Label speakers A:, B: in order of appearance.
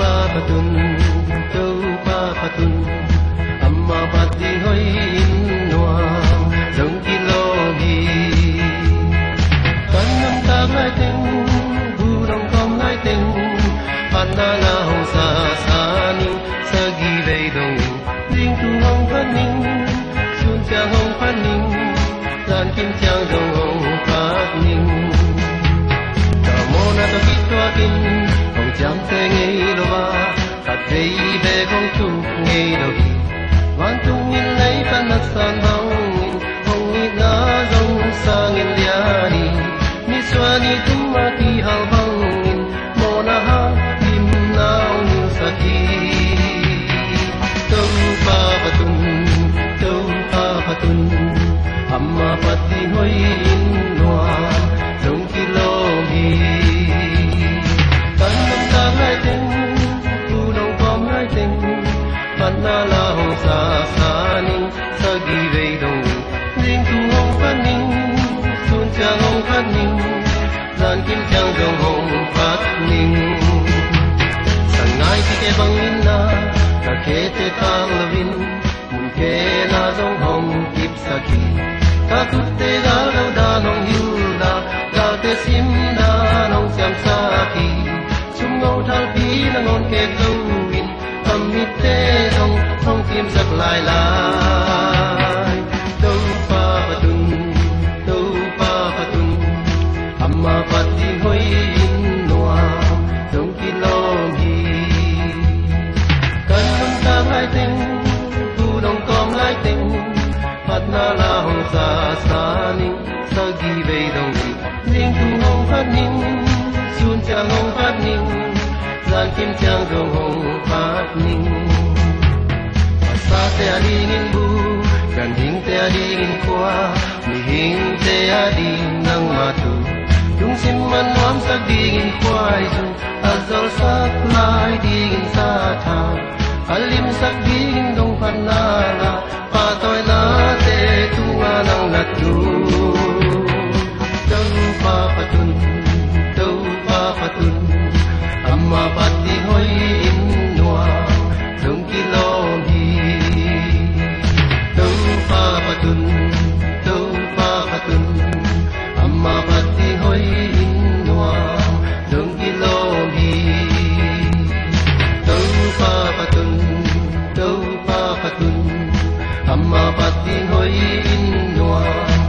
A: papatun, tau papatun, amma pati hoi inwa dong ki logi kanam ta lai ting bu dong kom lai ting panna na hong sa sa ning sa gi vei dong ding tu hong phan ning, sun cha hong phan ning, lan kim chang dong hong phan ning. Ta mo na to ki to kin hong chang te ngei ta hai ting tu dong pom hai ting man na la hong sa sa ning sa gi vei dong ning tu hong phan ning sun cha hong phan ning lan kim chang dong hồng phát ning te ngai bang na ka ke te tang lovin mun ke na dong hong kip saki ka tu te da da da nong hiu da da te sim da nong siam saki chung ngau thal pi na ngon ke tu in tam mi te dong hong kim sak lai lai. Đâu pa patun đâu pa patun amma pati hoi pat na la hong sa sa ning sa gi vei dong hi ning tu hong phat ning sun cha hong phat ning lan kim chang dong hong phat ning sa te ading in bu kan hing te ading in kwa mi hing te ading nang matu dung sim man nuam sa ding in kwai su azal sa lai ding sa tha alim sa ding in dong pan na mabat ni hoi in nuang